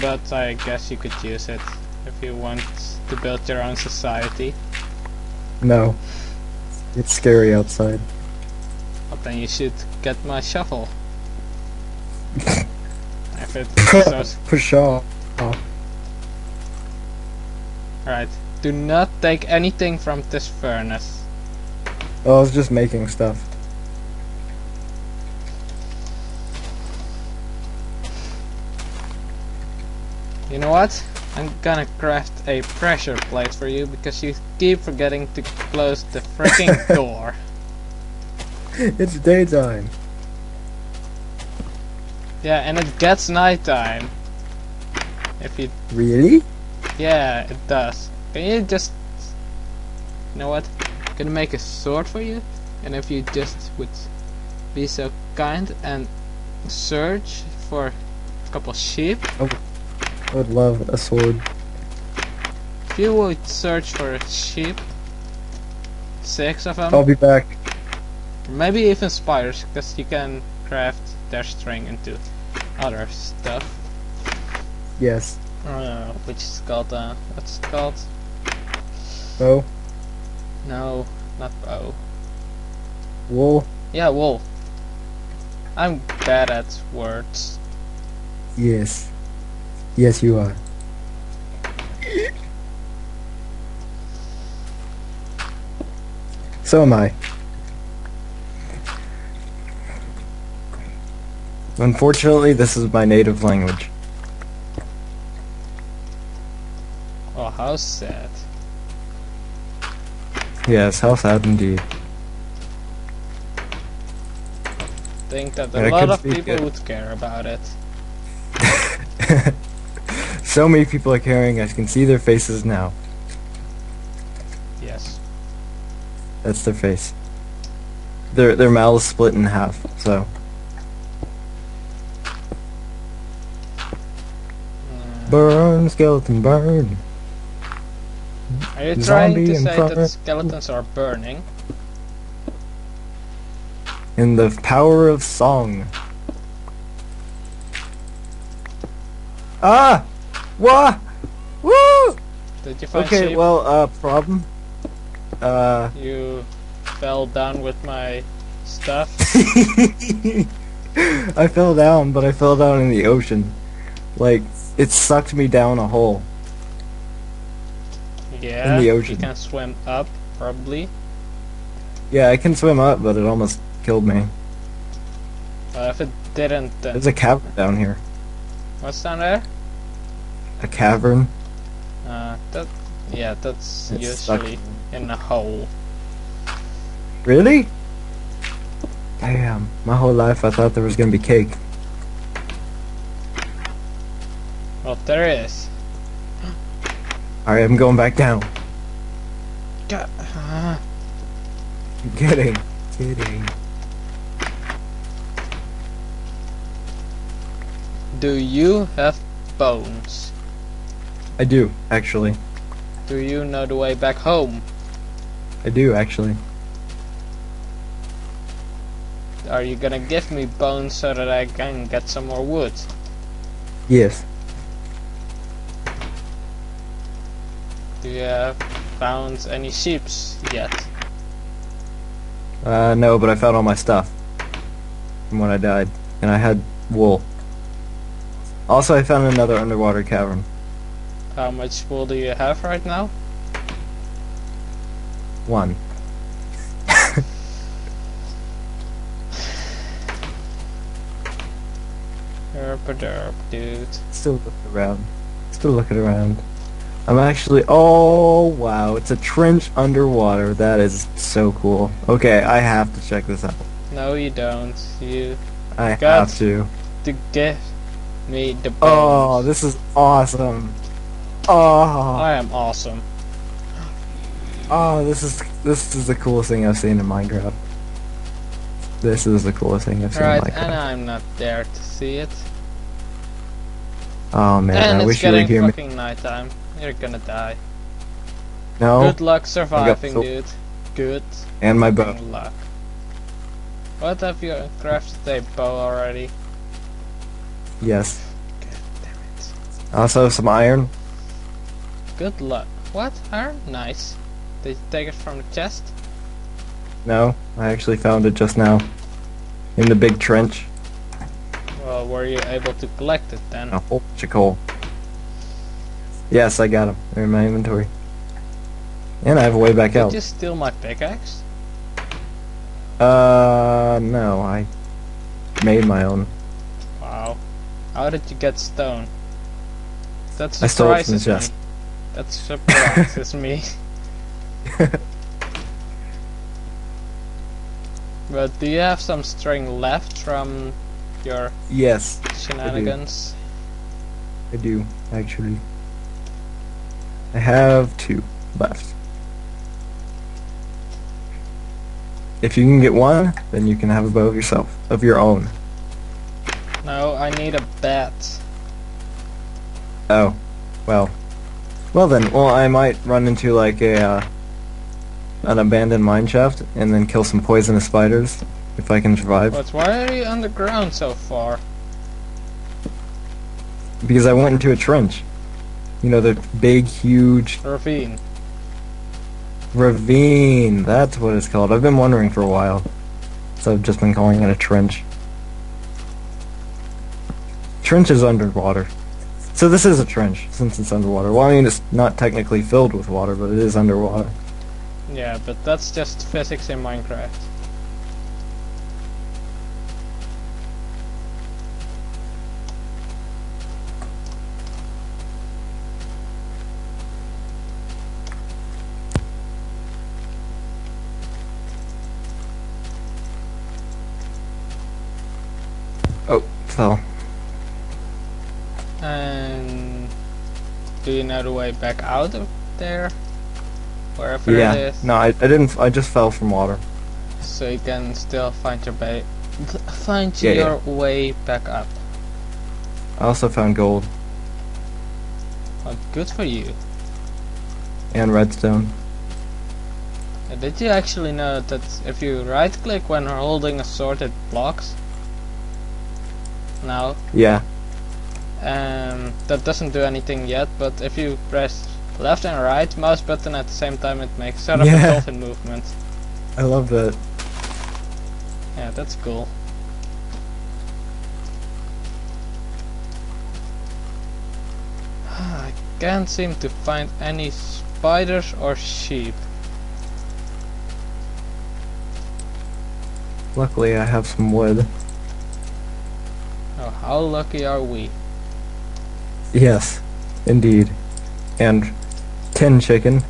But I guess you could use it if you want to build your own society. No. It's scary outside. But then you should get my shovel. It's so Push off. Alright. Do not take anything from this furnace. Oh, I was just making stuff. You know what? I'm gonna craft a pressure plate for you because you keep forgetting to close the freaking *laughs* door. It's daytime. Yeah, and it gets nighttime. If you Really? Yeah, it does. Can you just... You know what? I'm gonna make a sword for you. And if you just would be so kind and search for a couple sheep. I would love a sword. If you would search for a sheep, six of them, I'll be back. maybe even spiders, because you can craft their string into other stuff. Yes. Uh, which is called, uh, what's it called? Oh, No, not bow. wool. Yeah, wool. I'm bad at words. Yes. Yes, you are. So am I. Unfortunately, this is my native language. Oh, how sad. Yes, how sad indeed. Think that a lot of people would care about it. *laughs* so many people are caring, I can see their faces now. Yes. That's their face. Their their mouths split in half, so Uh, burn, skeleton, burn. are you trying to say that skeletons are burning? In the power of song. Ah! Wah! Woo! Did you find Okay, sheep? well, uh, problem. Uh, You fell down with my stuff? *laughs* I fell down, but I fell down in the ocean. Like, it sucked me down a hole. Yeah. In the ocean. You can swim up, probably. Yeah, I can swim up, but it almost killed me. Uh, if it didn't, then There's a cavern down here. what's down there? A cavern. Uh, that. Yeah, that's It's usually in a hole. Really? Damn, my whole life I thought there was gonna be cake. Well, there is. Alright, I'm going back down. God. Uh, Kidding. Kidding. do you have bones? I do, actually. Do you know the way back home? I do, actually. Are you gonna give me bones so that I can get some more wood? Yes. You have found any sheeps yet? Uh, no, but I found all my stuff. From when I died. And I had wool. Also, I found another underwater cavern. How much wool do you have right now? One. *laughs* Derp derp, dude. Still looking around. Still looking around. I'm actually. Oh wow! It's a trench underwater. That is so cool. Okay, I have to check this out. No, you don't. You I Got- have to. to give me the oh, bones. Oh, this is awesome. Oh, I am awesome. oh, this is this is the coolest thing I've seen in Minecraft. This is the coolest thing I've seen Right, in Minecraft. and I'm not there to see it. Oh man, and I wish you were getting here. fucking nighttime. You're gonna die. No, Good luck surviving, dude. Good and my bow. luck. What have you crafted a bow already? Yes. God damn it. Also some iron. Good luck. What? Iron? Nice. Did you take it from the chest? No, I actually found it just now. In the big trench. Well, were you able to collect it then? A whole bunch of coal. Yes, I got them. They're in my inventory. And I have a way back Did out. Did you steal my pickaxe? Uh, no, I made my own. Wow. How did you get stone? That I stole it from the surprises me. chest. That surprises me. *laughs* But do you have some string left from your Yes, shenanigans? I do, actually. I have two left. If you can get one, then you can have a bow of yourself, of your own. No, I need a bat. Oh, well. Well then, well I might run into like a, uh, an abandoned mine shaft and then kill some poisonous spiders, if I can survive. But why are you underground so far? Because I went into a trench. You know, the big, huge Ravine. ravine. That's what it's called. I've been wondering for a while. So I've just been calling it a trench. Trench is underwater. So this is a trench, since it's underwater. Well, I mean, it's not technically filled with water, but it is underwater. Yeah, but that's just physics in Minecraft. Fell. And do you know the way back out of there? Wherever Yeah. it is. No, I, I didn't. I just fell from water. So you can still find your ba- find Yeah, yeah. your way back up. I also found gold Well, good for you. and redstone. Uh, Did you actually know that if you right click when holding a sword it blocks? No. Yeah. Um, that doesn't do anything yet, but if you press left and right mouse button at the same time it makes sort of Yeah. a dolphin movement. I love that. Yeah, that's cool. *sighs* I can't seem to find any spiders or sheep. Luckily, I have some wood. How lucky are we? Yes, indeed. And ten chicken.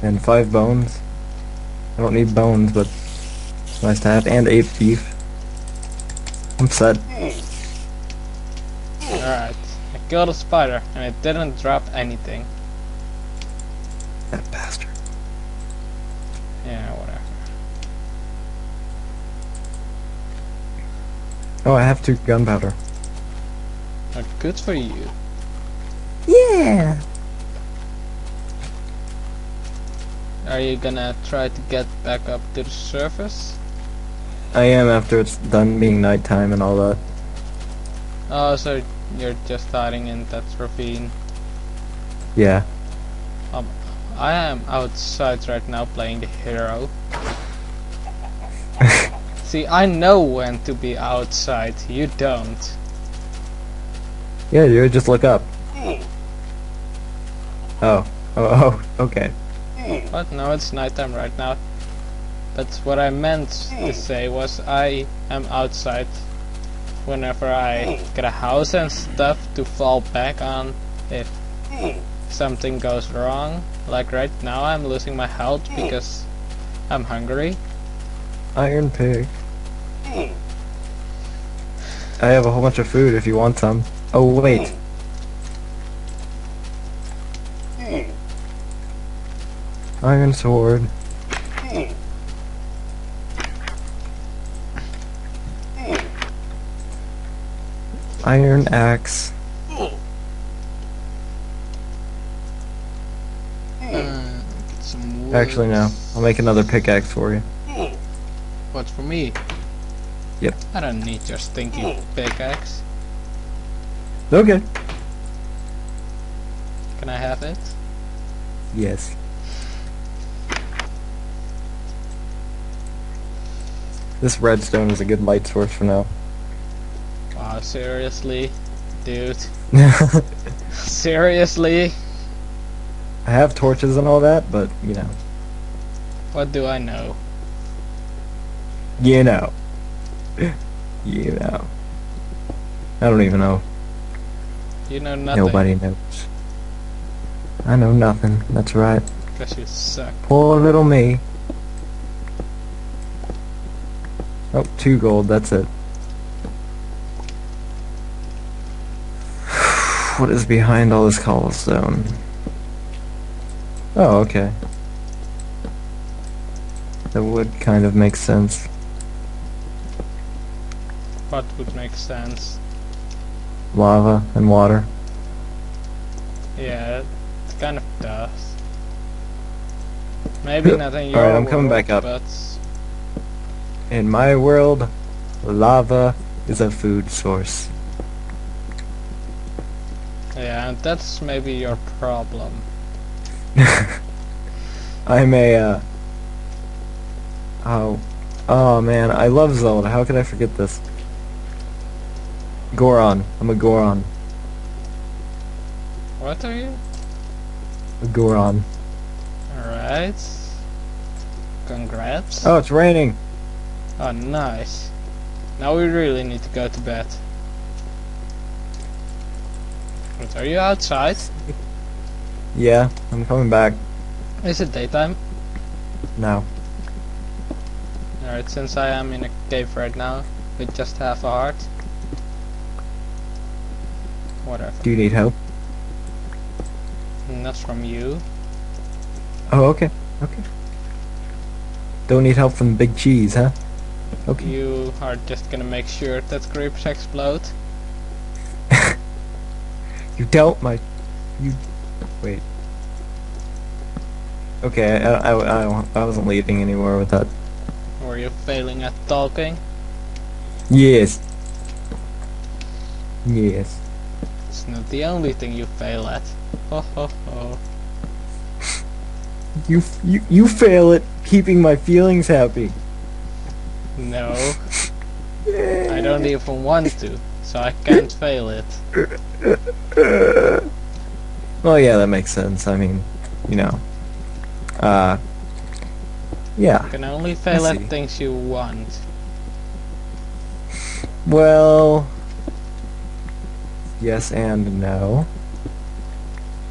And five bones. I don't need bones, but it's nice to have. And eight beef. I'm set. Alright, I killed a spider and it didn't drop anything. That bastard. Yeah, whatever. Oh, I have two gunpowder. Uh, good for you. Yeah. Are you gonna try to get back up to the surface? I am after it's done being nighttime and all that. Oh, so you're just hiding in that ravine. Yeah. I am outside right now playing the hero. See, I know when to be outside, you don't. Yeah, you just look up. Oh. Oh, oh, okay. What? No, it's nighttime right now. But what I meant to say was I am outside whenever I get a house and stuff to fall back on if something goes wrong. Like right now I'm losing my health because I'm hungry. Iron pig. I have a whole bunch of food if you want some. Oh, wait. Iron sword. iron axe. Hmm. Wood. Actually, no. I'll make another pickaxe for you. What for me? Yep. I don't need your stinky pickaxe. Okay. Can I have it? Yes. This redstone is a good light source for now. Wow, seriously? Dude. *laughs* Seriously? I have torches and all that, but you know, What do I know? you know, you know. I don't even know. You know nothing. Nobody knows. I know nothing. That's right. Because you suck. Poor little me. Oh, two gold. That's it. *sighs* What is behind all this cobblestone? Oh, okay. That would kind of make sense. What would make sense? Lava and water. Yeah, it kind of does. Maybe not in your Alright, I'm coming world, back up. But In my world, lava is a food source. yeah, and that's maybe your problem. *laughs* I'm a, uh... Oh. Oh, man, I love Zelda. How could I forget this? Goron. I'm a Goron. What are you? A Goron. Alright. Congrats. Oh, it's raining. Oh, nice. Now we really need to go to bed. But are you outside? Yeah, I'm coming back Is it daytime? No. Alright, since I am in a cave right now, with just half a heart. Whatever. Do you need help? Not from you. Oh, okay. Okay. Don't need help from Big Cheese, huh? Okay. You are just gonna make sure that creeps explode. *laughs* You don't, my... You... Wait. Okay, I, I, I, I wasn't leading anywhere with that. Or you failing at talking. Yes. Yes. It's not the only thing you fail at. Ho ho ho. You, you, you fail at keeping my feelings happy. No, *laughs* I don't even want to, so I can't fail it. Well, yeah, that makes sense. I mean, you know. Uh, yeah. You can only fail at things you want. Well, yes and no.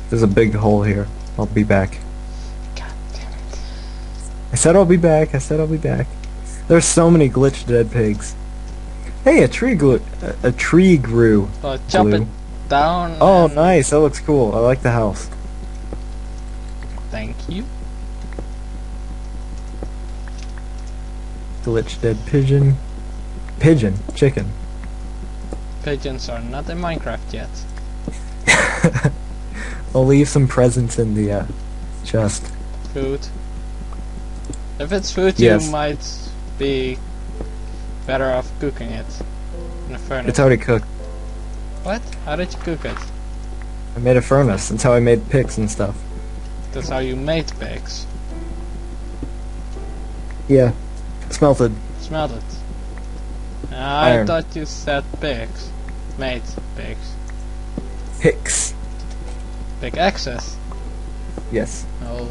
There's a big hole here. I'll be back. God damn it. I said I'll be back. I said I'll be back. There's so many glitched dead pigs. Hey, a tree grew. A, a tree grew. Well, chop Blue. it down. Oh, nice. That looks cool. I like the house. Thank you. Glitched dead pigeon. Pigeon. Chicken. Pigeons are not in Minecraft yet. *laughs* I'll leave some presents in the uh, chest. Food. If it's food, Yes. you might be better off cooking it in a furnace. It's already cooked. what? How did you cook it? I made a furnace. That's how I made picks and stuff. That's how you made picks. Yeah. Smelted. Smelled it. I Iron. thought you said pigs. Made pigs. Picks. Big access. Yes. Oh,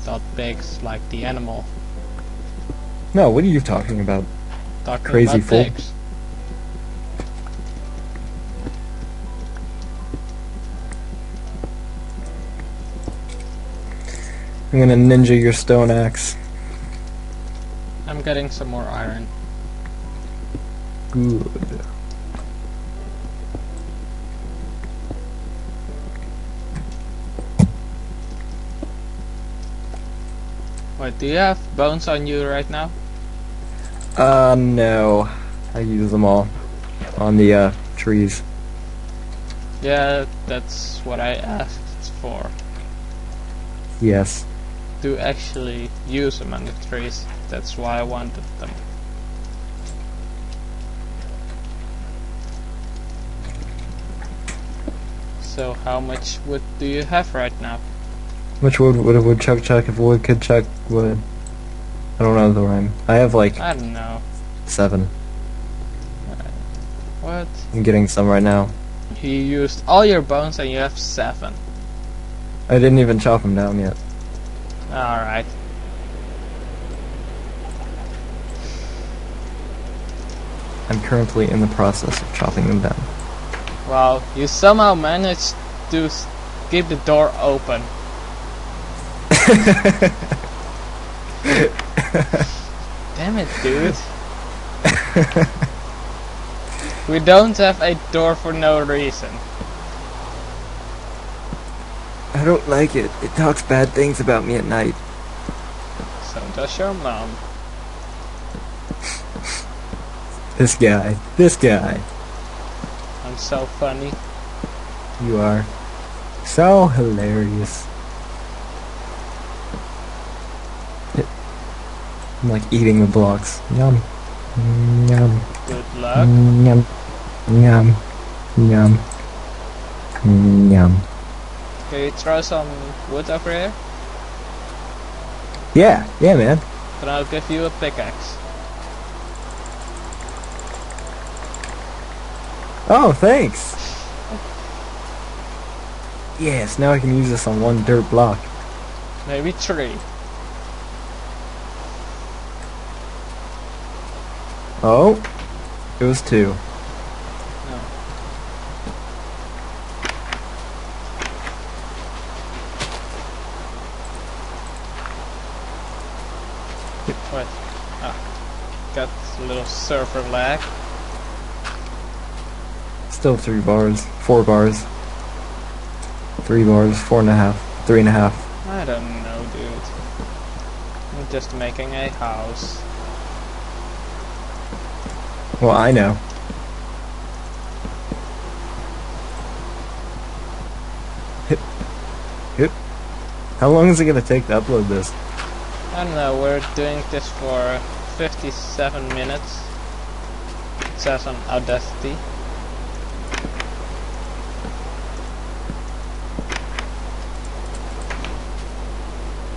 thought pigs like the animal. No, what are you talking about? Talking Crazy about fool. pigs. I'm gonna ninja your stone axe. I'm getting some more iron. Good. Wait, do you have bones on you right now? Uh, no. I use them all on the uh, trees. Yeah, that's what I asked for. Yes. To actually use among the trees. That's why I wanted them. So how much wood do you have right now? How much wood would a woodchuck chuck if a wood could chuck wood? I don't know the rhyme. I have like I don't know. seven. Uh, what? I'm getting some right now. You used all your bones and you have seven. I didn't even chop them down yet. Alright. I'm currently in the process of chopping them down. Wow, you somehow managed to keep the door open. *laughs* Damn it, dude. we don't have a door for no reason. I don't like it. It talks bad things about me at night. So does your mom. This guy. This guy. I'm so funny. You are so hilarious. I'm like eating the blocks. Yum. Yum. Good luck. Yum. Yum. Yum. Yum. Can you throw some wood over here? Yeah, yeah, man. Then I'll give you a pickaxe. Oh, thanks. Yes, now I can use this on one dirt block. Maybe three. Oh, it was two. No. What? Ah, got a little server lag. Still three bars, four bars, three bars, four and a half, three and a half. I don't know, dude. I'm just making a house. Well, I know. Hip. Hip. How long is it gonna take to upload this? I don't know, we're doing this for 57 minutes. It says on Audacity.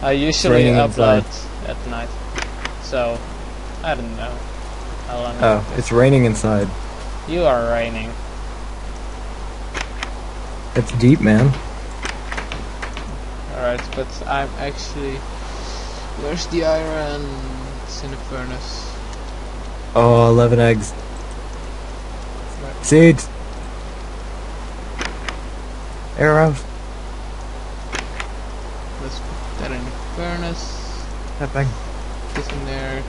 I usually upload inside. at night, so I don't know how long. Oh, it's raining inside. You are raining. It's deep, man. Alright, but I'm actually. Where's the iron? It's in the furnace. Oh, 11 eggs. Seeds. Arrows. Let's put that in the furnace. Nothing. This in there.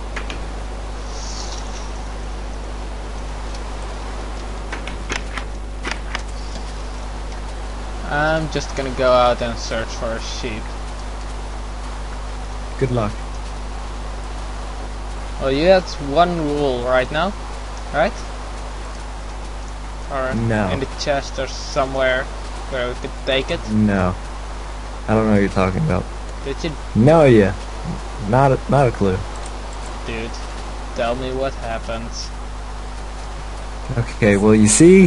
I'm just gonna go out and search for a sheep. Good luck. Well, you had one rule right now, right? Or No. in the chest or somewhere where we could take it. No. I don't know what you're talking about. Did you, No, yeah. Not a, not a clue. dude? Tell me what happens. Okay, well, you see,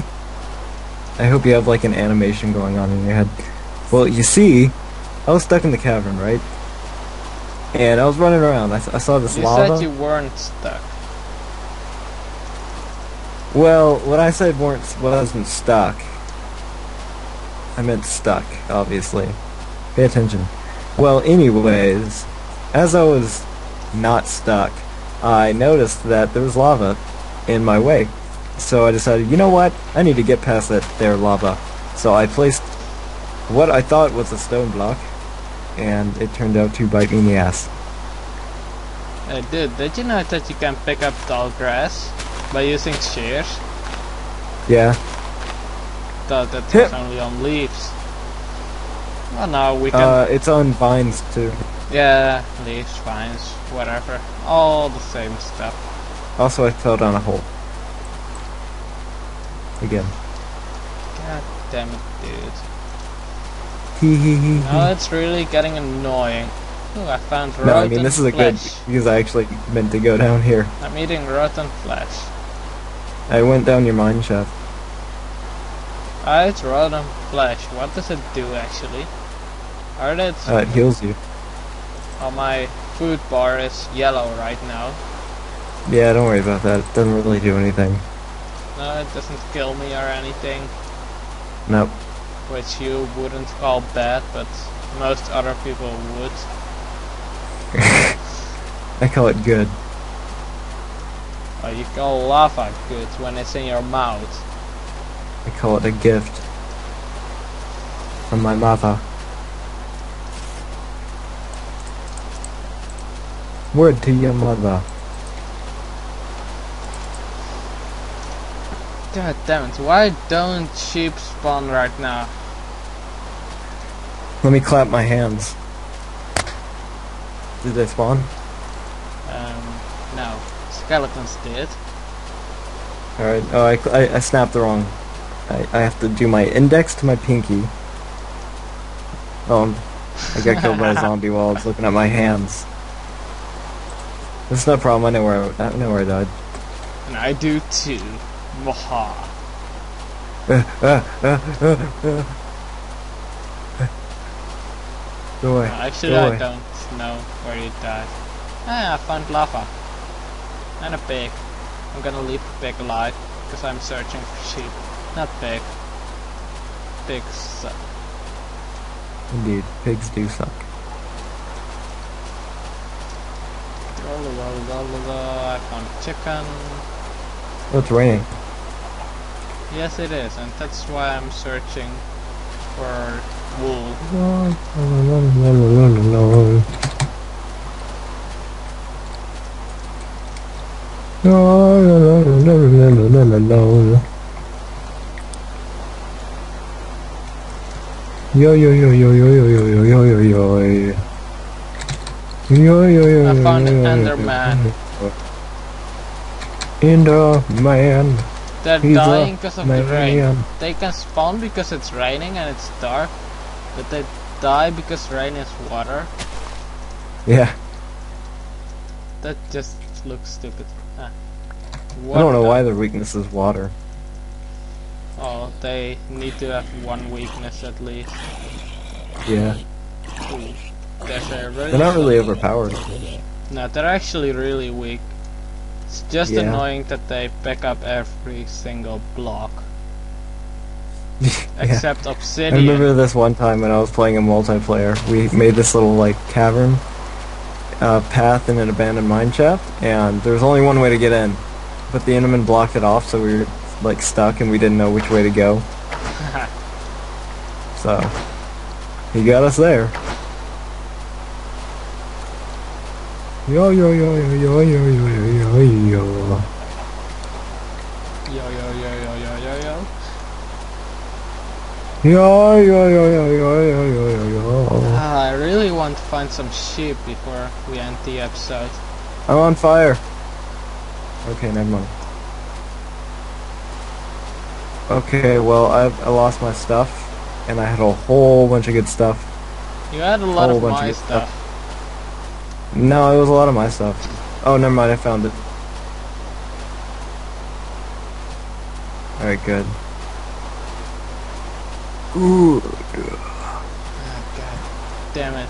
I hope you have like an animation going on in your head. Well, you see, I was stuck in the cavern, right? And I was running around. I saw this You lava. said you weren't stuck. Well, what I said weren't wasn't stuck. I meant stuck, obviously. Pay attention. Well, anyways, as I was not stuck, I noticed that there was lava in my way. So I decided, you know what? I need to get past that there lava. So I placed what I thought was a stone block, and it turned out to bite me in the ass. Hey, dude, did you know that you can pick up tall grass by using shears? Yeah. Thought that was only on leaves. Well, now we can. Uh, it's on vines too. Yeah, leaves, vines, whatever. All the same stuff. Also, I fell down a hole. again. God damn it, dude. Hee hee hee. Now it's really getting annoying. Ooh, I found rotten No, I mean this is a good because I actually meant to go down here. I'm eating rotten flesh. I went down your mine shaft. Ah, it's rotten flesh. What does it do actually? Are it? Uh, it heals you. Oh, my food bar is yellow right now. Yeah, don't worry about that. It doesn't really do anything. No, it doesn't kill me or anything, Nope. which you wouldn't call bad, but most other people would. *laughs* I call it good. Oh, you call lava good when it's in your mouth. I call it a gift from my mother. Word to your mother. God damn it, why don't sheep spawn right now? Let me clap my hands. Did they spawn? Um, no. Skeletons did. Alright. Oh, I, I, I snapped the wrong. I, I have to do my index to my pinky. Oh, I got killed by a *laughs* zombie while I was looking at my hands. It's no problem. I know where I, I know where I died. And I do too. Mwaha. Go away. Actually, Go I away. don't know where you died. Ah, I found lava. And a pig. I'm gonna leave the pig alive, because I'm searching for sheep. Not pig. Pigs suck. Indeed, pigs do suck. I found chicken. Oh, it's raining. Yes, it is, and that's why I'm searching for wool. Yo yo yo yo yo yo yo yo yo yo yo yo yo yo I found yo, an yo, Enderman. Enderman. They're He's dying because of the rain. They can spawn because it's raining and it's dark, but they die because rain is water. Yeah, That just looks stupid. Ah. I don't know why the- their weakness is water. Oh, they need to have one weakness at least. Yeah, Ooh. There's a really they're not really overpowered. No, they're actually really weak. It's just Yeah. annoying that they pick up every single block. *laughs* yeah. Except I obsidian. remember this one time when I was playing a multiplayer. We made this little like cavern uh, path in an abandoned mine shaft, and there was only one way to get in, but the Enderman blocked it off, so we were like stuck and we didn't know which way to go. *laughs* So he got us there. Yo yo yo yo yo yo yo yo yo yo. yo yo yo yo yo yo yo. Yo yo yo yo yo yo yo yo yo. Ah, I really want to find some sheep before we end the episode. I'm on fire. Okay, never mind. Okay, well, I've, I lost my stuff, and I had a whole bunch of good stuff. You had a lot Whole of my stuff. stuff. No, it was a lot of my stuff. Oh, never mind, I found it. Alright, good. Ooh, God damn it.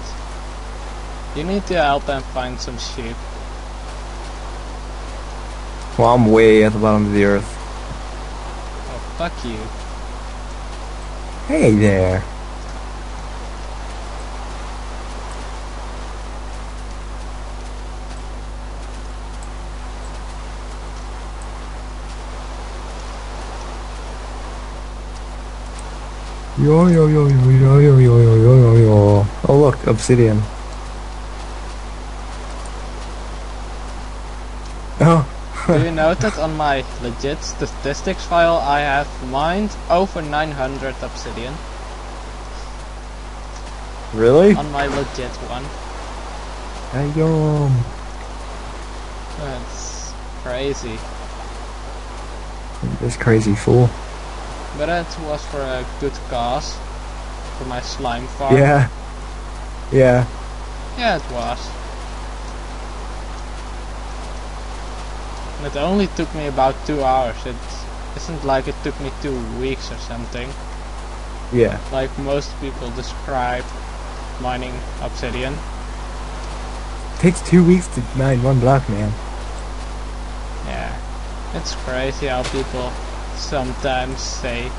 You need to help them find some sheep. well, I'm way at the bottom of the earth. Oh, fuck you. Hey there. Yo yo yo yo yo yo yo yo yo yo yo. Oh look, obsidian. Oh, Do you know that on my legit statistics file I have mined over 900 obsidian? really? On my legit one. Ayom. That's crazy. This crazy fool. But that was for a good cause. For my slime farm. Yeah. Yeah. Yeah, it was. And It only took me about two hours. It isn't like it took me two weeks or something. Yeah. Like most people describe mining obsidian. Takes two weeks to mine one block, man. Yeah. It's crazy how people sometimes say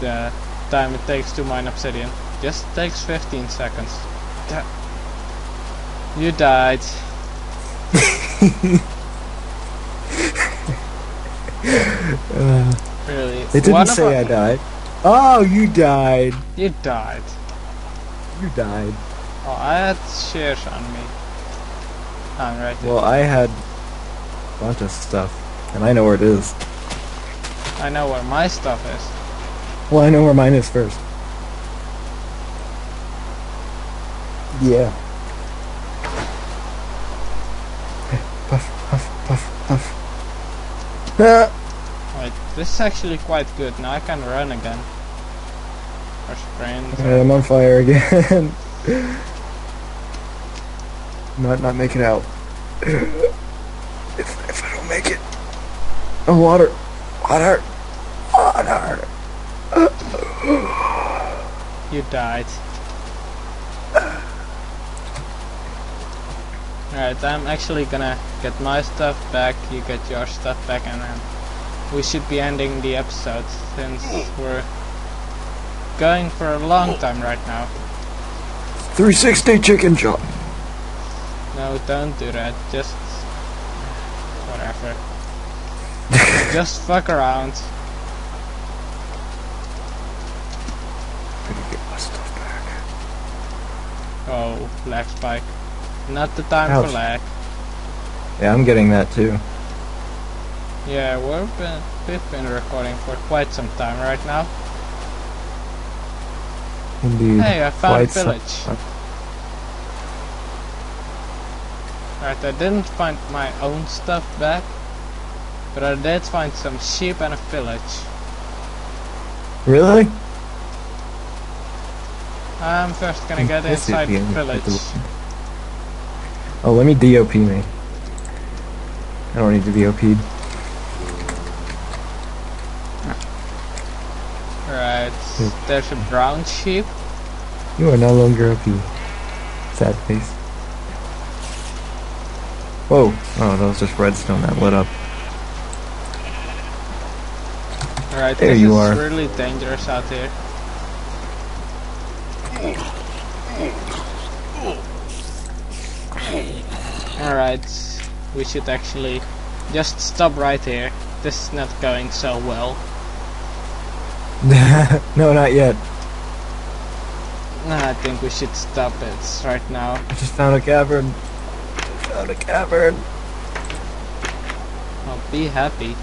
the time it takes to mine obsidian just takes 15 seconds. Da- you died. Uh, *laughs* Really. it didn't One say I died. Oh, you died. You died. You died. Oh, I had shares on me. I'm right there. Well, I had a bunch of stuff, and I know where it is. I know where my stuff is. Well, I know where mine is first. Yeah. Puff, puff, puff, puff. Ah! *laughs* Wait, this is actually quite good. Now I can run again. Or sprint. Alright, I'm on fire again. *laughs* Might not make it out. *laughs* if, if I don't make it. Oh, water. Water. You died. Alright, I'm actually gonna get my stuff back, you get your stuff back, and then we should be ending the episode since we're going for a long time right now. 360 chicken chop. No, don't do that. Just whatever. *laughs* Just fuck around. Gonna get my stuff back. Oh, lag spike. Not the time Ouch. for lag. Yeah, I'm getting that too. Yeah, we've been we've been recording for quite some time right now. Indeed. Hey, I found a Quite some- village. Right, I didn't find my own stuff back, but I did find some sheep and a village. Really? I'm first gonna get This inside the the end of village. Oh, let me deop me. I don't need to be OP'd. Right, there's a brown sheep. You are no longer OP. Sad face. Whoa. Oh, that was just redstone that lit up. Right, There you are. really dangerous out here. Alright, we should actually just stop right here. This is not going so well. *laughs* no, not yet. I think we should stop it right now. I just found a cavern. I found a cavern. Oh, be happy.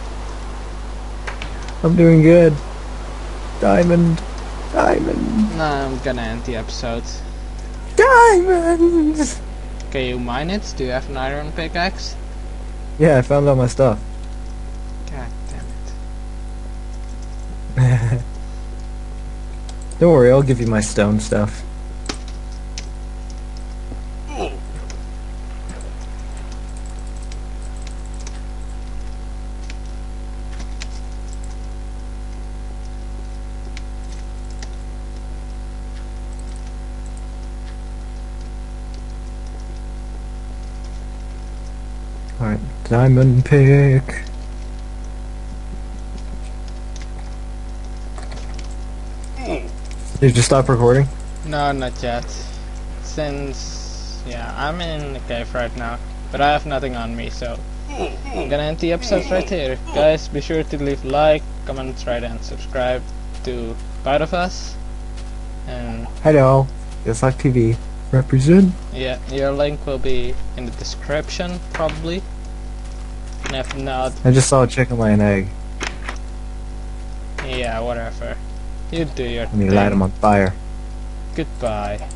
I'm doing good. Diamond. Diamond. Nah, I'm gonna end the episode. Diamonds! Can you mine it? Do you have an iron pickaxe? Yeah, I found all my stuff. God damn it. *laughs* Don't worry, I'll give you my stone stuff. Alright, diamond pick. Did you stop recording? No, not yet. Since, yeah, I'm in the cave right now, but I have nothing on me, so I'm gonna end the episode right here. Guys, be sure to leave like, comment, write, and subscribe to Part of Us. And Hello, it's like TV. Represent. yeah, your link will be in the description, probably. And if not, I just saw a chicken lay an egg. yeah, whatever. You do your Let me light thing. him on fire. Goodbye.